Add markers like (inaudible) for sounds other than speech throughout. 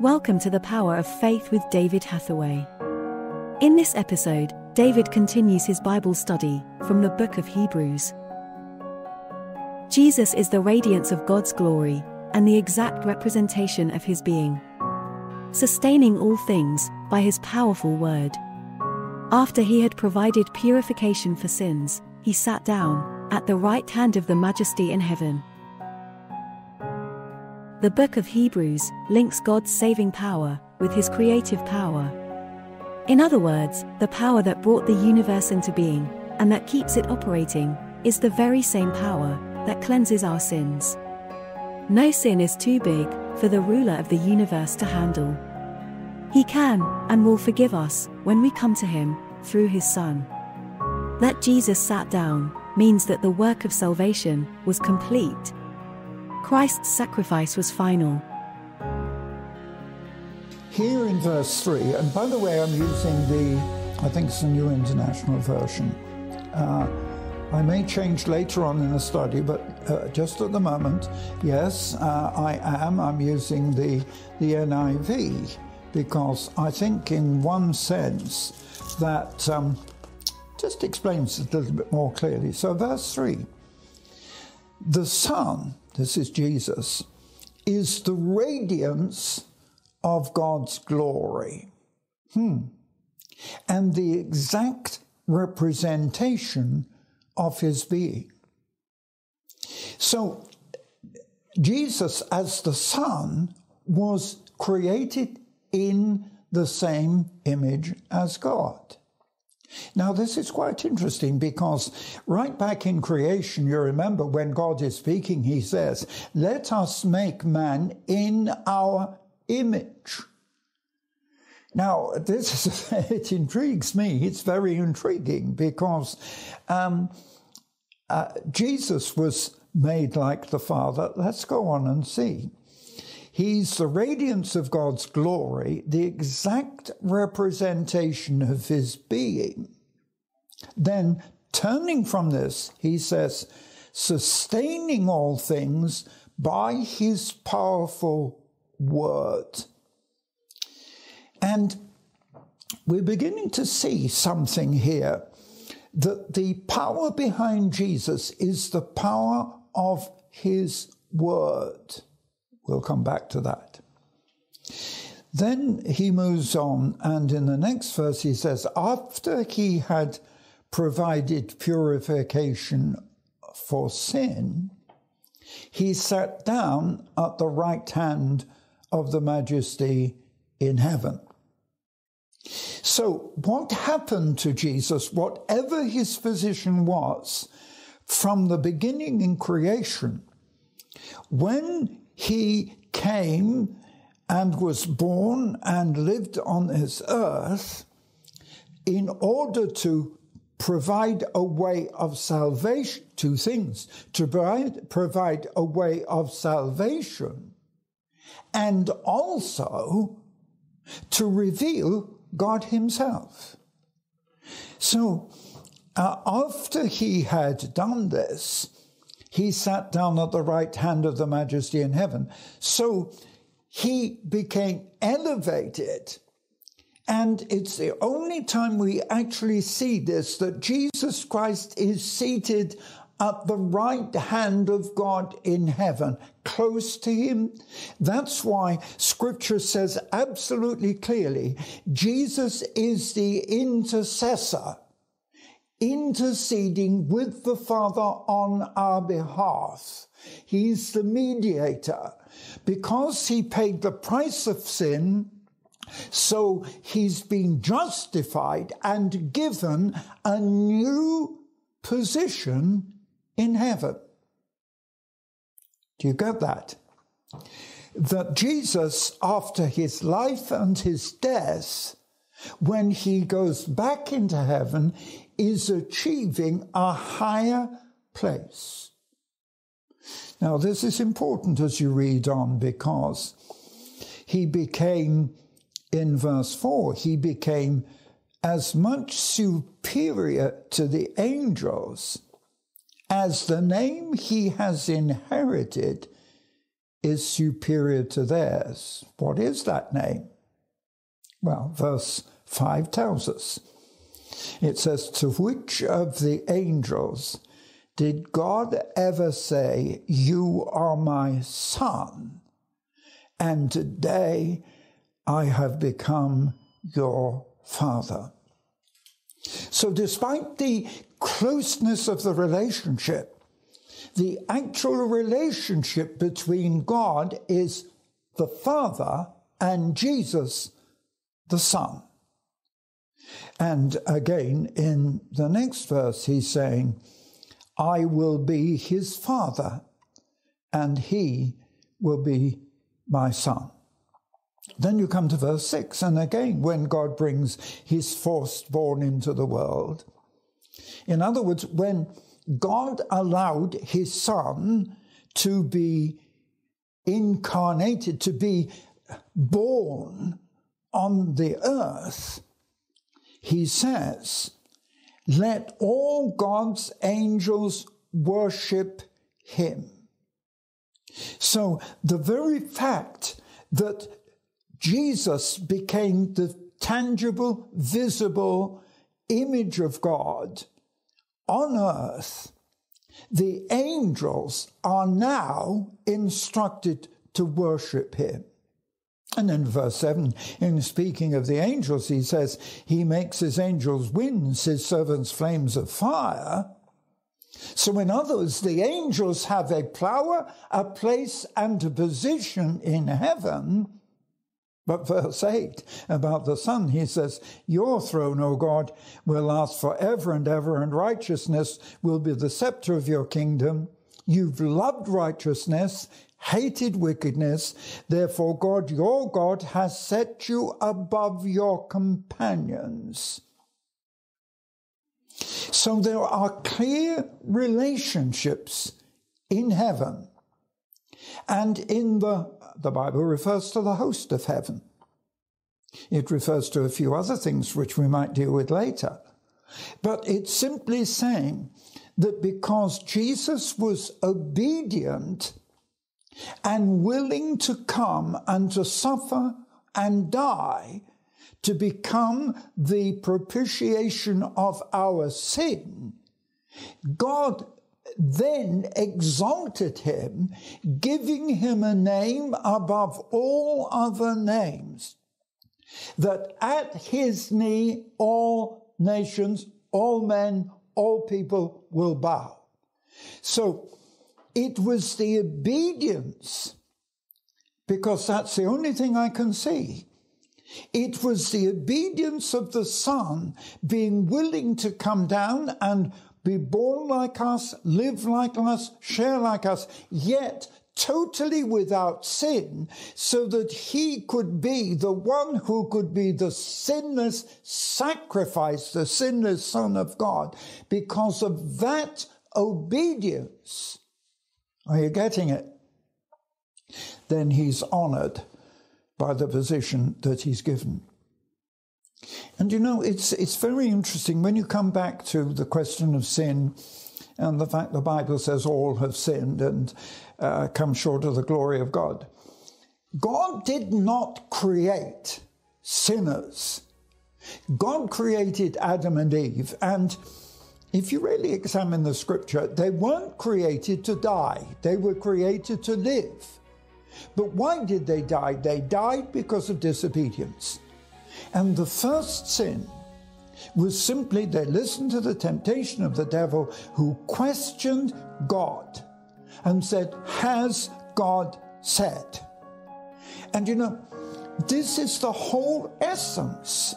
Welcome to the Power of Faith with David Hathaway. In this episode, David continues his Bible study from the book of Hebrews. Jesus is the radiance of God's glory and the exact representation of his being, sustaining all things by his powerful word. After he had provided purification for sins, he sat down at the right hand of the majesty in heaven. The book of Hebrews links God's saving power with his creative power. In other words, the power that brought the universe into being and that keeps it operating is the very same power that cleanses our sins. No sin is too big for the ruler of the universe to handle. He can and will forgive us when we come to him through his Son. That Jesus sat down means that the work of salvation was complete Christ's sacrifice was final. Here in verse 3, and by the way, I'm using the, I think it's a New International Version. Uh, I may change later on in the study, but uh, just at the moment, yes, uh, I am. I'm using the, the NIV because I think, in one sense, that um, just explains it a little bit more clearly. So, verse 3 the Son this is Jesus, is the radiance of God's glory. Hmm. And the exact representation of his being. So, Jesus, as the Son, was created in the same image as God. Now, this is quite interesting because right back in creation, you remember when God is speaking, he says, Let us make man in our image. Now, this is, (laughs) it intrigues me. It's very intriguing because um, uh, Jesus was made like the Father. Let's go on and see. He's the radiance of God's glory, the exact representation of his being. Then, turning from this, he says, sustaining all things by his powerful word. And we're beginning to see something here that the power behind Jesus is the power of his word. We'll come back to that. Then he moves on, and in the next verse he says, After he had provided purification for sin, he sat down at the right hand of the majesty in heaven. So, what happened to Jesus, whatever his position was, from the beginning in creation, when he came and was born and lived on this earth in order to provide a way of salvation, two things, to provide, provide a way of salvation and also to reveal God Himself. So, uh, after he had done this, he sat down at the right hand of the majesty in heaven. So he became elevated. And it's the only time we actually see this that Jesus Christ is seated at the right hand of God in heaven, close to him. That's why scripture says absolutely clearly Jesus is the intercessor interceding with the Father on our behalf. He's the mediator. Because he paid the price of sin, so he's been justified and given a new position in heaven. Do you get that? That Jesus, after his life and his death, when he goes back into heaven, is achieving a higher place. Now, this is important as you read on because he became, in verse 4, he became as much superior to the angels as the name he has inherited is superior to theirs. What is that name? Well, verse 5 tells us. It says, To which of the angels did God ever say, You are my son, and today I have become your father? So, despite the closeness of the relationship, the actual relationship between God is the Father and Jesus, the Son. And again, in the next verse, he's saying, I will be his father, and he will be my son. Then you come to verse 6, and again, when God brings his firstborn into the world. In other words, when God allowed his son to be incarnated, to be born on the earth, he says, Let all God's angels worship him. So the very fact that Jesus became the tangible, visible image of God on earth, the angels are now instructed to worship him. And in verse 7, in speaking of the angels, he says, He makes his angels winds, his servants flames of fire. So, in other words, the angels have a power, a place, and a position in heaven. But verse 8 about the Son, he says, Your throne, O God, will last forever and ever, and righteousness will be the scepter of your kingdom. You've loved righteousness, hated wickedness. Therefore, God, your God, has set you above your companions. So there are clear relationships in heaven. And in the, the Bible refers to the host of heaven. It refers to a few other things which we might deal with later. But it's simply saying that because Jesus was obedient and willing to come and to suffer and die to become the propitiation of our sin, God then exalted him, giving him a name above all other names, that at his knee all nations, all men, all people will bow. So it was the obedience, because that's the only thing I can see. It was the obedience of the Son being willing to come down and be born like us, live like us, share like us, yet totally without sin, so that he could be the one who could be the sinless sacrifice, the sinless Son of God. Because of that obedience, are you getting it? Then he's honored by the position that he's given. And you know, it's, it's very interesting when you come back to the question of sin and the fact the Bible says all have sinned and uh, come short of the glory of God. God did not create sinners. God created Adam and Eve, and if you really examine the scripture, they weren't created to die, they were created to live. But why did they die? They died because of disobedience. And the first sin was simply they listened to the temptation of the devil who questioned God and said, Has God said? And you know, this is the whole essence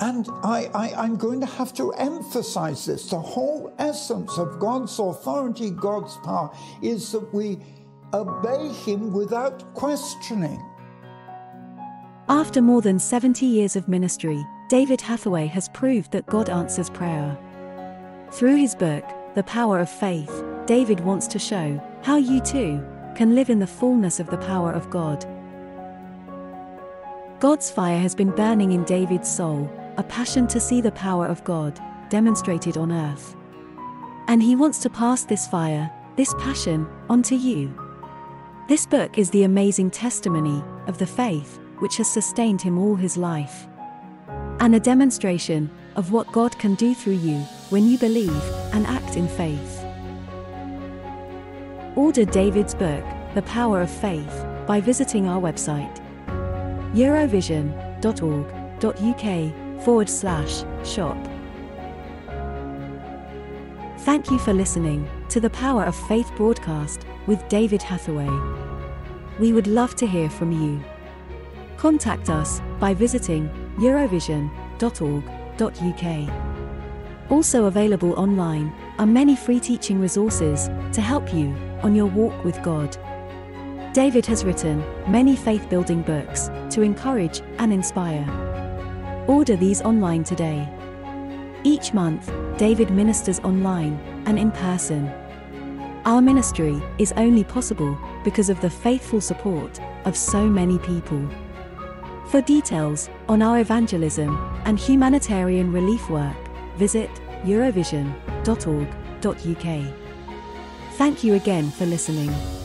and I, I, am going to have to emphasize this. The whole essence of God's authority, God's power, is that we obey Him without questioning. After more than 70 years of ministry, David Hathaway has proved that God answers prayer. Through his book, The Power of Faith, David wants to show how you too can live in the fullness of the power of God. God's fire has been burning in David's soul, a passion to see the power of God demonstrated on earth. And he wants to pass this fire, this passion, on to you. This book is the amazing testimony of the faith which has sustained him all his life. And a demonstration of what God can do through you when you believe and act in faith. Order David's book, The Power of Faith, by visiting our website eurovision.org.uk forward slash shop. Thank you for listening to the Power of Faith broadcast with David Hathaway. We would love to hear from you. Contact us by visiting eurovision.org.uk. Also available online are many free teaching resources to help you on your walk with God. David has written many faith building books to encourage and inspire. Order these online today. Each month, David ministers online and in person. Our ministry is only possible because of the faithful support of so many people. For details on our evangelism and humanitarian relief work, visit eurovision.org.uk. Thank you again for listening.